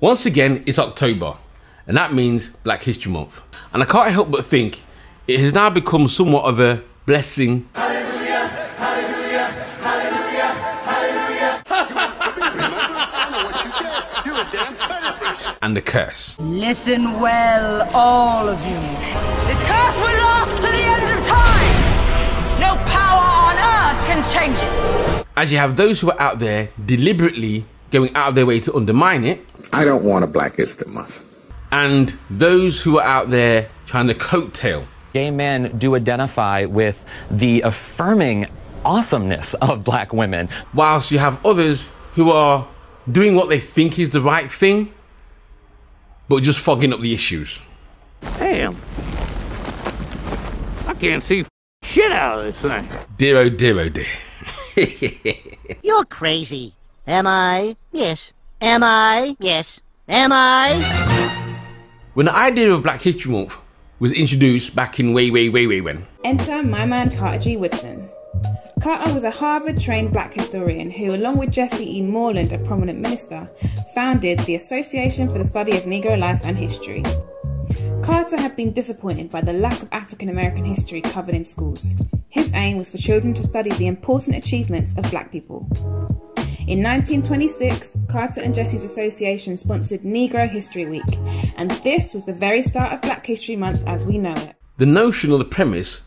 Once again, it's October, and that means Black History Month. And I can't help but think it has now become somewhat of a blessing. and a curse. Listen well, all of you. This curse will last to the end of time. No power on earth can change it. As you have those who are out there deliberately going out of their way to undermine it. I don't want a Black History Month. And those who are out there trying to coattail. Gay men do identify with the affirming awesomeness of black women. Whilst you have others who are doing what they think is the right thing, but just fogging up the issues. Damn. I can't see shit out of this thing. Dear oh dear oh dear. You're crazy. Am I? Yes. Am I? Yes. Am I? When the idea of Black History Month was introduced back in way, way, way, way when. Enter my man Carter G. Woodson. Carter was a Harvard trained black historian who, along with Jesse E. Moorland, a prominent minister, founded the Association for the Study of Negro Life and History. Carter had been disappointed by the lack of African American history covered in schools. His aim was for children to study the important achievements of black people. In 1926, Carter and Jesse's association sponsored Negro History Week, and this was the very start of Black History Month as we know it. The notion or the premise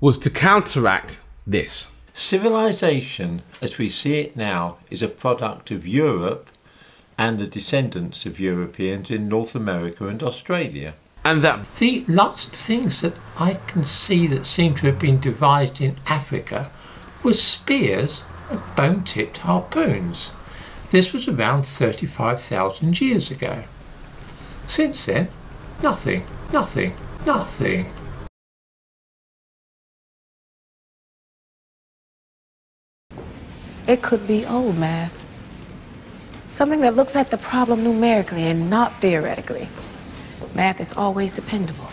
was to counteract this. Civilization, as we see it now, is a product of Europe and the descendants of Europeans in North America and Australia. And that the last things that I can see that seem to have been devised in Africa were spears and bone tipped harpoons. This was around 35,000 years ago. Since then, nothing, nothing, nothing. It could be old math. Something that looks at the problem numerically and not theoretically. Math is always dependable.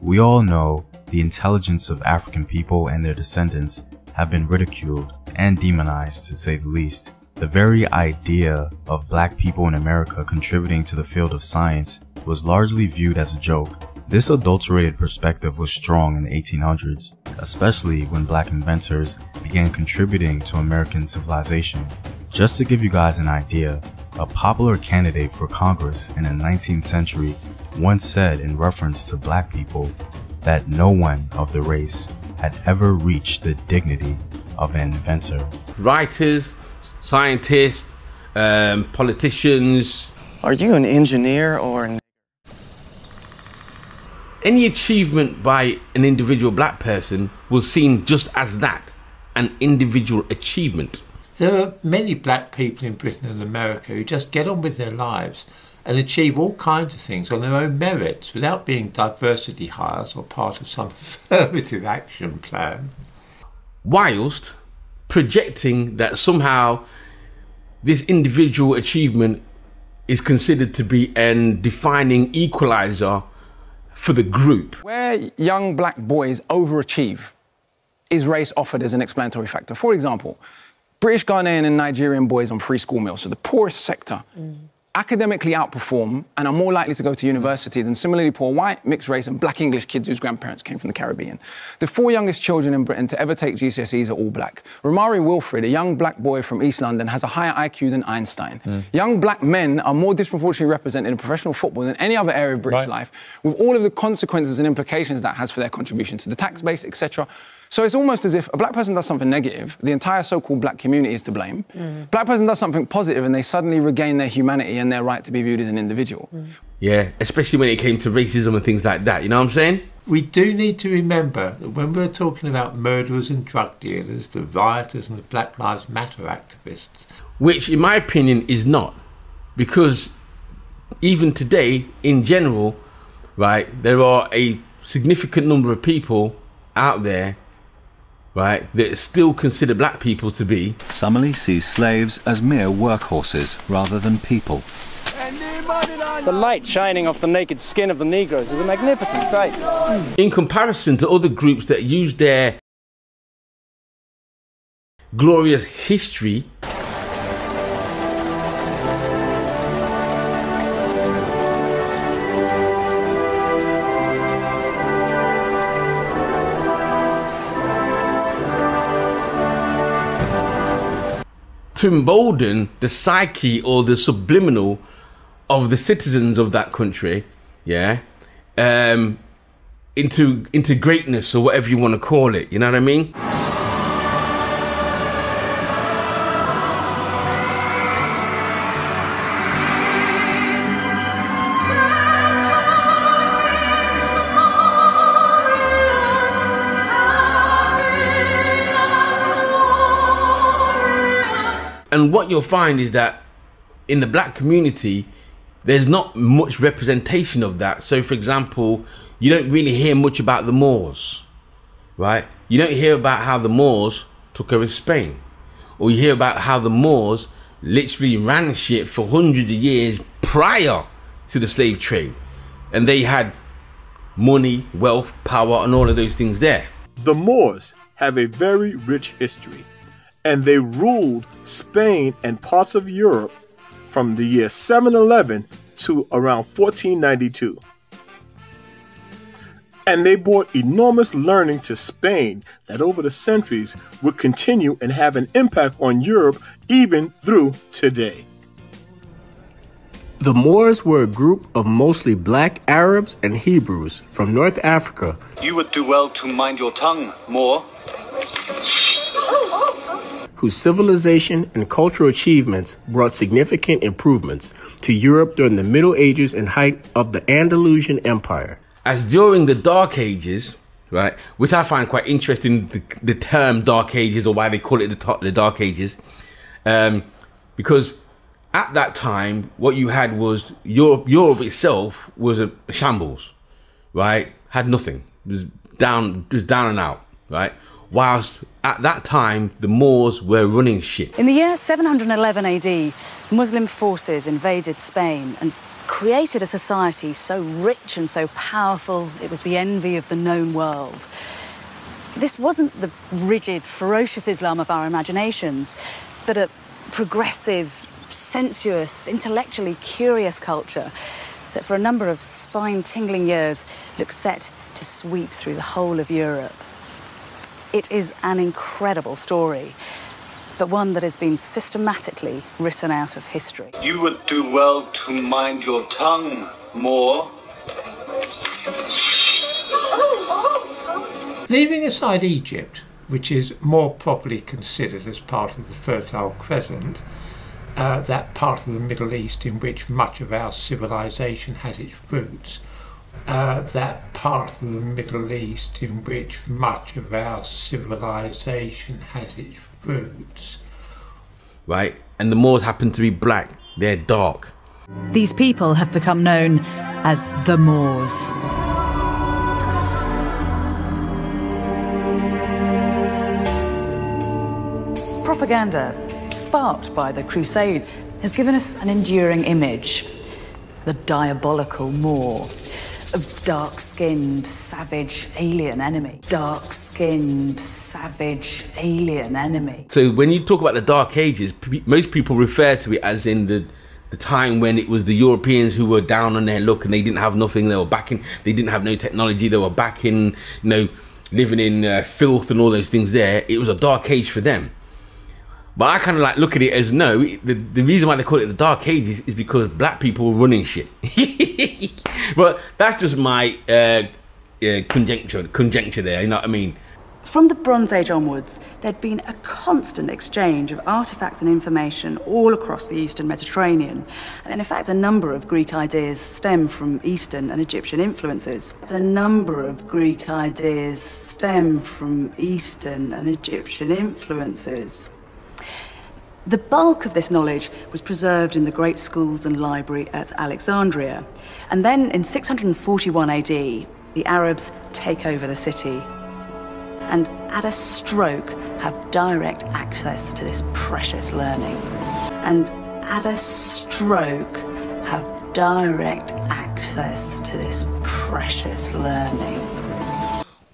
We all know the intelligence of African people and their descendants have been ridiculed and demonized to say the least. The very idea of black people in America contributing to the field of science was largely viewed as a joke. This adulterated perspective was strong in the 1800s, especially when black inventors began contributing to American civilization. Just to give you guys an idea, a popular candidate for Congress in the 19th century once said in reference to black people that no one of the race had ever reached the dignity of an inventor. Writers, scientists, um, politicians. Are you an engineer or an any achievement by an individual black person was seen just as that an individual achievement. There are many black people in Britain and America who just get on with their lives and achieve all kinds of things on their own merits without being diversity hires or part of some affirmative action plan. Whilst projecting that somehow this individual achievement is considered to be an defining equalizer for the group. Where young black boys overachieve is race offered as an explanatory factor. For example, British Ghanaian and Nigerian boys on free school meals, so the poorest sector, mm academically outperform and are more likely to go to university than similarly poor white, mixed race, and black English kids whose grandparents came from the Caribbean. The four youngest children in Britain to ever take GCSEs are all black. Ramarni Wilfred, a young black boy from East London, has a higher IQ than Einstein. Mm. Young black men are more disproportionately represented in professional football than any other area of British right. life, with all of the consequences and implications that has for their contribution to the tax base, etc. So it's almost as if a black person does something negative, the entire so-called black community is to blame. Mm. Black person does something positive and they suddenly regain their humanity and their right to be viewed as an individual. Mm. Yeah, especially when it came to racism and things like that, you know what I'm saying? We do need to remember that when we're talking about murderers and drug dealers, the rioters and the Black Lives Matter activists. Which, in my opinion, is not. Because even today, in general, right, there are a significant number of people out there right, that still consider black people to be. Summerlee sees slaves as mere workhorses rather than people. The light shining off the naked skin of the Negroes is a magnificent sight. In comparison to other groups that use their glorious history to embolden the psyche or the subliminal of the citizens of that country, yeah, um, into into greatness or whatever you want to call it. You know what I mean? And what you'll find is that in the black community, there's not much representation of that. So, for example, you don't really hear much about the Moors, right? You don't hear about how the Moors took over Spain, or you hear about how the Moors literally ran shit for hundreds of years prior to the slave trade, and they had money, wealth, power, and all of those things there. The Moors have a very rich history, and they ruled Spain and parts of Europe from the year 711 to around 1492. And they brought enormous learning to Spain that over the centuries would continue and have an impact on Europe even through today. The Moors were a group of mostly black Arabs and Hebrews from North Africa You would do well to mind your tongue more. Whose civilization and cultural achievements brought significant improvements to Europe during the Middle Ages and height of the Andalusian Empire. as during the Dark Ages, right, which I find quite interesting, the, the term Dark Ages or why they call it the, the Dark Ages, um, because at that time, what you had was Europe. Europe itself was a shambles, right? Had nothing. It was down, just down and out, right? Whilst at that time, the Moors were running shit. In the year 711 AD, Muslim forces invaded Spain and created a society so rich and so powerful it was the envy of the known world. This wasn't the rigid, ferocious Islam of our imaginations, but a progressive, sensuous, intellectually curious culture that for a number of spine tingling years looked set to sweep through the whole of Europe. It is an incredible story, but one that has been systematically written out of history. You would do well to mind your tongue more. Leaving aside Egypt, which is more properly considered as part of the Fertile Crescent, uh, that part of the Middle East in which much of our civilization has its roots, uh, that part of the Middle East in which much of our civilization has its roots. right? And the Moors happen to be black. They're dark. These people have become known as the Moors. Propaganda, sparked by the Crusades, has given us an enduring image the diabolical Moor. A dark skinned, savage, alien enemy. Dark skinned, savage, alien enemy. So when you talk about the Dark Ages, most people refer to it as in the the time when it was the Europeans who were down on their luck and they didn't have nothing. They were back in. They didn't have no technology. They were back in, you know, living in uh, filth and all those things. There, it was a dark age for them. But I kind of like look at it as no. The, the reason why they call it the Dark Ages is because black people were running shit. but that's just my uh, uh, conjecture. Conjecture there. You know what I mean? From the Bronze Age onwards, there'd been a constant exchange of artifacts and information all across the Eastern Mediterranean. And in fact, a number of Greek ideas stem from Eastern and Egyptian influences. A number of Greek ideas stem from Eastern and Egyptian influences. The bulk of this knowledge was preserved in the great schools and library at Alexandria. And then in 641 AD, the Arabs take over the city and at a stroke have direct access to this precious learning. And at a stroke have direct access to this precious learning.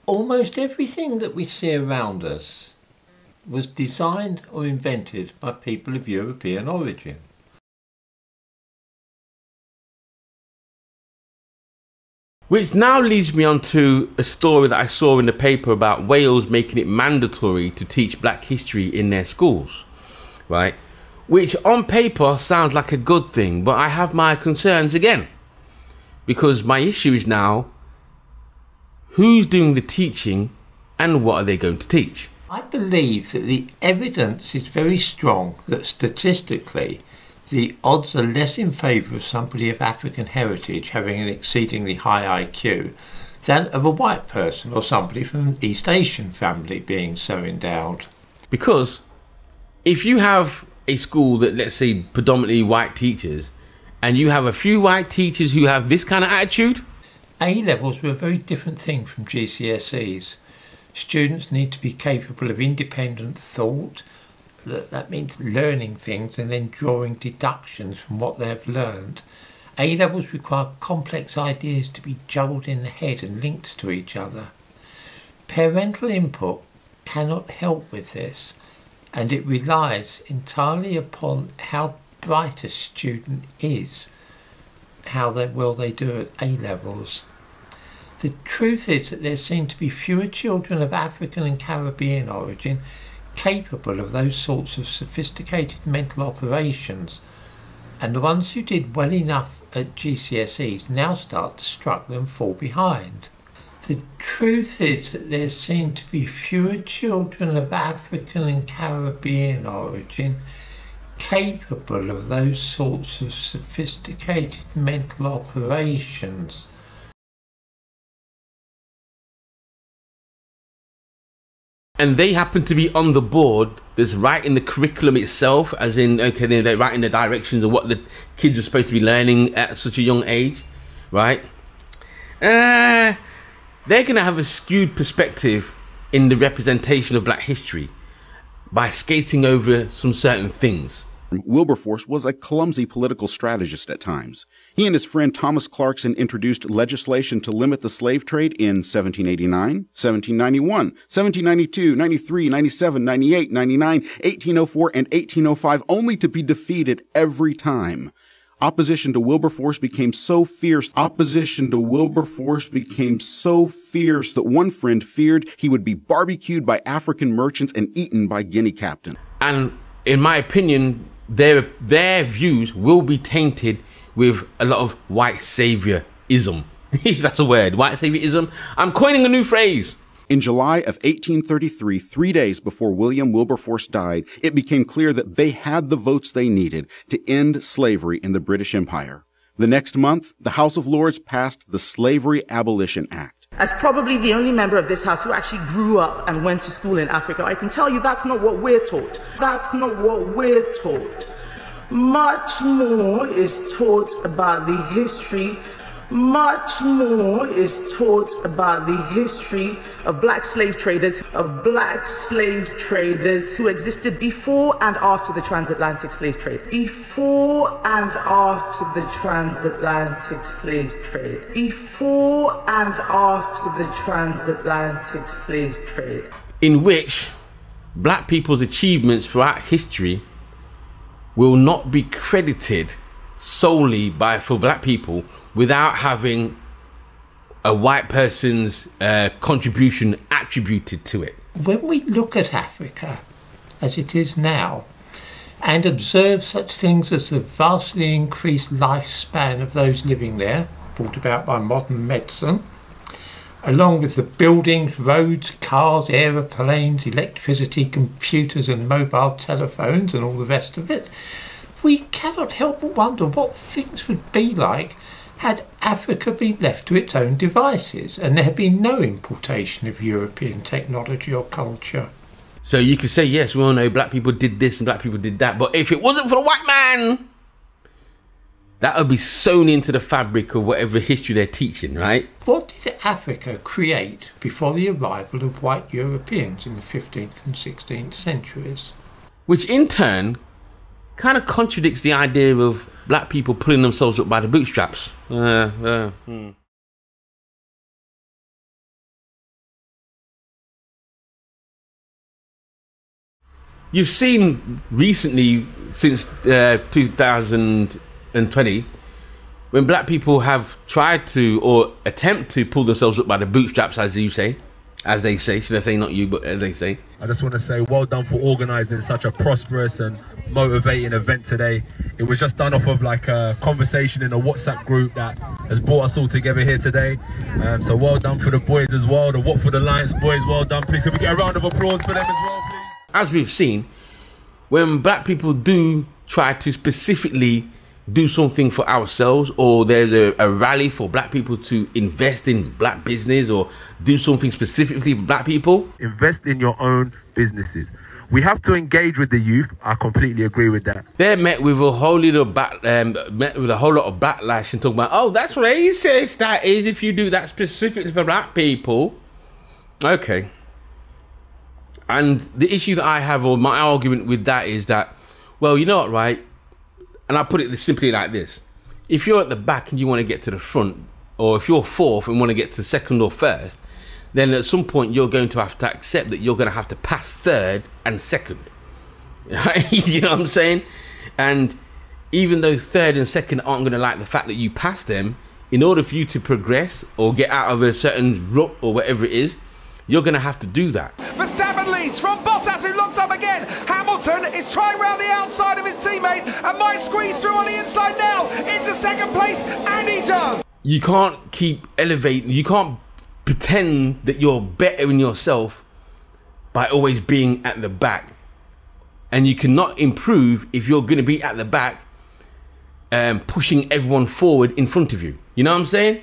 Almost everything that we see around us was designed or invented by people of European origin. Which now leads me on to a story that I saw in the paper about Wales making it mandatory to teach black history in their schools, right? which on paper sounds like a good thing, but I have my concerns again. Because my issue is now who's doing the teaching and what are they going to teach? I believe that the evidence is very strong that statistically the odds are less in favour of somebody of African heritage having an exceedingly high IQ than of a white person or somebody from an East Asian family being so endowed. Because if you have a school that, let's say, predominantly white teachers, and you have a few white teachers who have this kind of attitude, A levels were a very different thing from GCSEs. Students need to be capable of independent thought. That, that means learning things and then drawing deductions from what they've learned. A levels require complex ideas to be juggled in the head and linked to each other. Parental input cannot help with this, and it relies entirely upon how bright a student is, how they, well they do at A levels. The truth is that there seem to be fewer children of African and Caribbean origin capable of those sorts of sophisticated mental operations, and the ones who did well enough at GCSEs now start to struggle and fall behind. The truth is that there seem to be fewer children of African and Caribbean origin capable of those sorts of sophisticated mental operations. And they happen to be on the board that's writing the curriculum itself, as in, okay, they're writing the directions of what the kids are supposed to be learning at such a young age, right? Uh, they're going to have a skewed perspective in the representation of black history by skating over some certain things. Wilberforce was a clumsy political strategist at times. He and his friend Thomas Clarkson introduced legislation to limit the slave trade in 1789, 1791, 1792, 93, 97, 98, 99, 1804, and 1805, only to be defeated every time. Opposition to Wilberforce became so fierce, opposition to Wilberforce became so fierce that one friend feared he would be barbecued by African merchants and eaten by Guinea captain. And in my opinion, their their views will be tainted with a lot of white saviorism. if that's a word, white saviorism. I'm coining a new phrase. In July of 1833, three days before William Wilberforce died, it became clear that they had the votes they needed to end slavery in the British Empire. The next month, the House of Lords passed the Slavery Abolition Act. As probably the only member of this house who actually grew up and went to school in Africa, I can tell you that's not what we're taught. That's not what we're taught. Much more is taught about the history much more is taught about the history of black slave traders, of black slave traders who existed before and after the transatlantic slave trade. Before and after the transatlantic slave trade. Before and after the transatlantic slave trade. In which black people's achievements throughout history will not be credited solely by for black people without having a white person's uh, contribution attributed to it. When we look at Africa as it is now and observe such things as the vastly increased lifespan of those living there, brought about by modern medicine, along with the buildings, roads, cars, aeroplanes, electricity, computers, and mobile telephones, and all the rest of it, we cannot help but wonder what things would be like had Africa been left to its own devices and there had been no importation of European technology or culture. So you could say, yes, we all know black people did this and black people did that, but if it wasn't for the white man, that would be sewn into the fabric of whatever history they're teaching, right? What did Africa create before the arrival of white Europeans in the 15th and 16th centuries? Which in turn kind of contradicts the idea of black people pulling themselves up by the bootstraps. Uh, uh, hmm. You've seen recently, since uh, 2020, when black people have tried to or attempt to pull themselves up by the bootstraps, as you say, as they say. Should I say not you, but as they say. I just want to say well done for organising such a prosperous and motivating event today. It was just done off of like a conversation in a WhatsApp group that has brought us all together here today. Um, so well done for the boys as well, the Watford Alliance boys, well done. Please can we get a round of applause for them as well, please? As we've seen, when black people do try to specifically do something for ourselves or there's a, a, rally for black people to invest in black business or do something specifically for black people? Invest in your own businesses. We have to engage with the youth. I completely agree with that. They're met with a whole little back um, met with a whole lot of backlash and talking about oh that's racist. That is if you do that specifically for black people. Okay. And the issue that i have or my argument with that is that well you know what right and I put it simply like this if you're at the back and you want to get to the front, or if you're fourth and want to get to second or first, then at some point you're going to have to accept that you're going to have to pass third and second. you know what I'm saying? And even though third and second aren't going to like the fact that you passed them, in order for you to progress or get out of a certain rut or whatever it is, you're going to have to do that. Verstappen leads from Bottas, who locks up again. Hamilton is trying round the outside of his teammate and might squeeze through on the inside now into second place, and he does. You can't keep elevating, you can't pretend that you're better in yourself by always being at the back. And you cannot improve if you're going to be at the back um, pushing everyone forward in front of you. You know what I'm saying?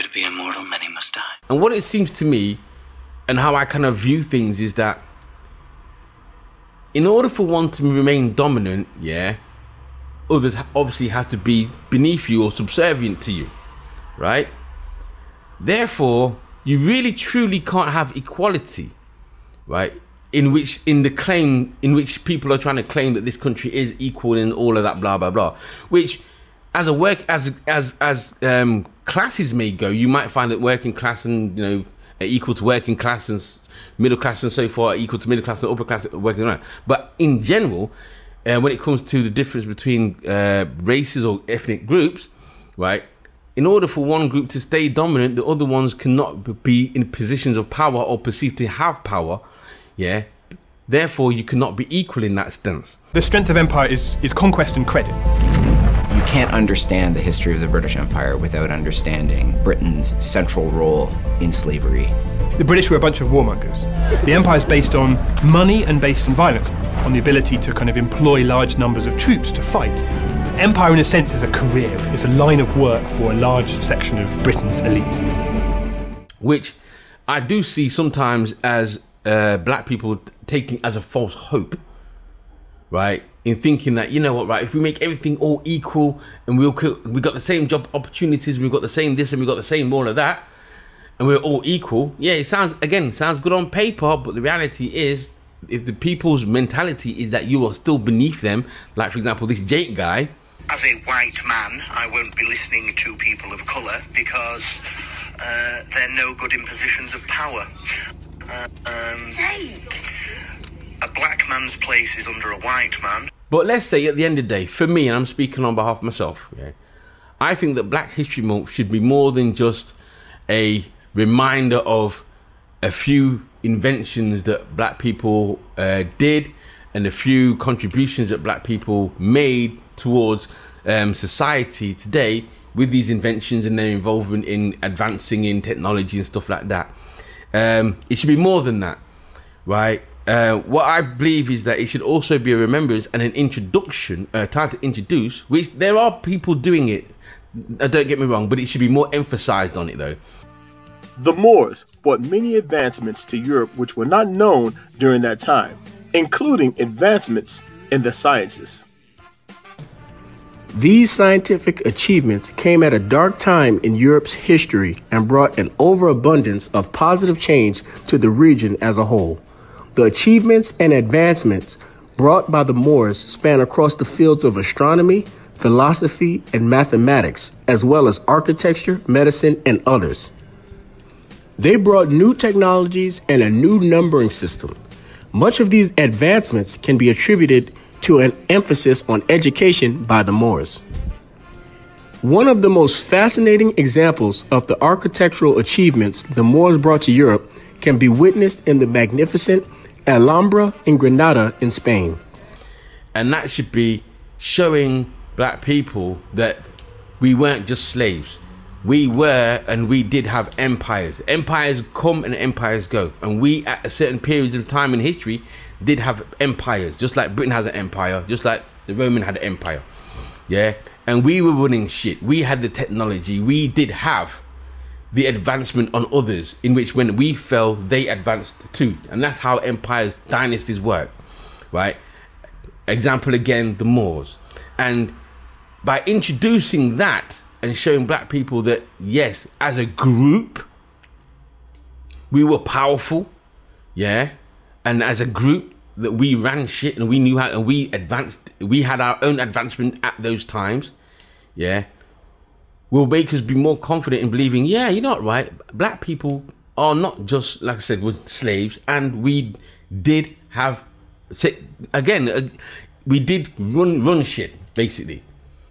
To be immortal, many must die. And what it seems to me, and how I kind of view things, is that in order for one to remain dominant, yeah, others obviously have to be beneath you or subservient to you, right? Therefore, you really truly can't have equality, right? In which, in the claim, in which people are trying to claim that this country is equal in all of that, blah blah blah, which as a work as as as um, classes may go, you might find that working class and you know equal to working class and middle class and so forth equal to middle class and upper class working around. But in general, uh, when it comes to the difference between uh, races or ethnic groups, right? In order for one group to stay dominant, the other ones cannot be in positions of power or perceived to have power. Yeah. Therefore, you cannot be equal in that stance. The strength of empire is, is conquest and credit. You can't understand the history of the British Empire without understanding Britain's central role in slavery. The British were a bunch of warmongers. The empire is based on money and based on violence, on the ability to kind of employ large numbers of troops to fight. Empire, in a sense, is a career, it's a line of work for a large section of Britain's elite. Which I do see sometimes as uh, black people taking as a false hope, right? in thinking that you know what right if we make everything all equal and we'll we got the same job opportunities we've got the same this and we've got the same all of that and we're all equal yeah it sounds again sounds good on paper but the reality is if the people's mentality is that you are still beneath them like for example this jake guy as a white man i won't be listening to people of color because uh, they're no good in positions of power uh, um, jake a black man's place is under a white man. But let's say at the end of the day, for me, and I'm speaking on behalf of myself, okay, I think that Black History Month should be more than just a reminder of a few inventions that black people uh, did and a few contributions that black people made towards um, society today with these inventions and their involvement in advancing in technology and stuff like that. Um, it should be more than that, right? Uh, what I believe is that it should also be a remembrance and an introduction, uh, time to introduce, which there are people doing it. Uh, don't get me wrong, but it should be more emphasized on it though. The Moors brought many advancements to Europe which were not known during that time, including advancements in the sciences. These scientific achievements came at a dark time in Europe's history and brought an overabundance of positive change to the region as a whole. The achievements and advancements brought by the Moors span across the fields of astronomy, philosophy, and mathematics, as well as architecture, medicine, and others. They brought new technologies and a new numbering system. Much of these advancements can be attributed to an emphasis on education by the Moors. One of the most fascinating examples of the architectural achievements the Moors brought to Europe can be witnessed in the magnificent Alhambra in Granada in Spain. And that should be showing black people that we weren't just slaves. We were and we did have empires. Empires come and empires go. And we, at a certain periods of time in history, did have empires. Just like Britain has an empire, just like the Roman had an empire. Yeah? And we were running shit. We had the technology. We did have the advancement on others, in which when we fell, they advanced too. And that's how empires, dynasties work. Right? Example again, the Moors. And by introducing that and showing black people that, yes, as a group, we were powerful, yeah, and as a group that we ran shit and we knew how and we advanced, we had our own advancement at those times, yeah, will make us be more confident in believing, yeah, you're not right. Black people are not just, like I said, was slaves, and we did have, again, uh, we did run run shit basically,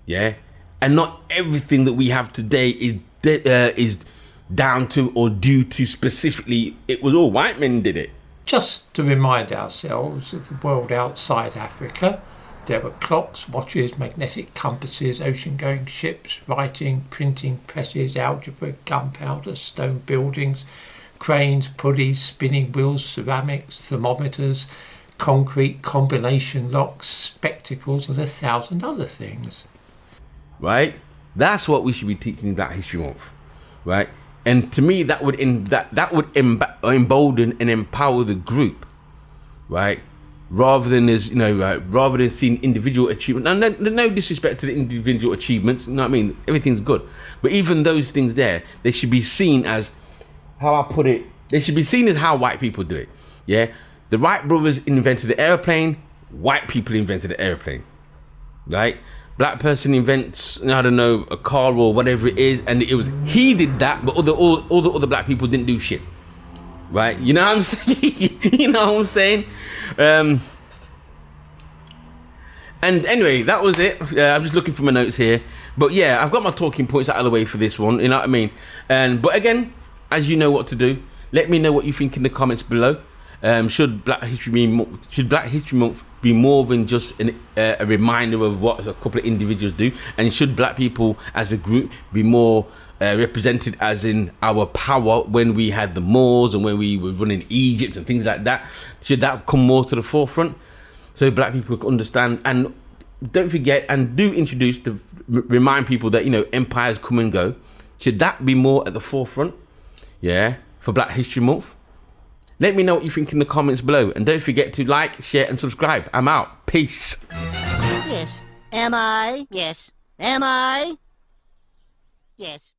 yeah, and not everything that we have today is uh, is down to or due to specifically it was all white men did it. Just to remind ourselves of the world outside Africa, there were clocks, watches, magnetic compasses, ocean-going ships, writing, printing presses, algebra, gunpowder, stone buildings, cranes, pulleys, spinning wheels, ceramics, thermometers, concrete combination locks, spectacles, and a thousand other things. Right? That's what we should be teaching Black History Month. Right? And to me, that would in, that that would embolden and empower the group, right? Rather than as you know, right, rather than seeing individual achievement. And no, no disrespect to the individual achievements. You know what I mean? Everything's good, but even those things there, they should be seen as how I put it. They should be seen as how white people do it. Yeah, the Wright brothers invented the airplane. White people invented the airplane. Right? Black person invents, I don't know, a car or whatever it is, and it was he did that, but all the all, all the other black people didn't do shit. Right? You know what I'm saying? you know what I'm saying? Um, and anyway, that was it. Uh, I'm just looking for my notes here. But yeah, I've got my talking points out of the way for this one. You know what I mean? And but again, as you know what to do, let me know what you think in the comments below. Um, should Black History be should Black History Month be more than just an, uh, a reminder of what a couple of individuals do, and should Black people as a group be more uh, represented as in our power when we had the Moors and when we were running Egypt and things like that? Should that come more to the forefront so Black people could understand and don't forget and do introduce to remind people that you know empires come and go. Should that be more at the forefront? Yeah, for Black History Month. Let me know what you think in the comments below. And don't forget to like, share, and subscribe. I'm out. Peace. Yes. Am I? Yes. Am I? Yes.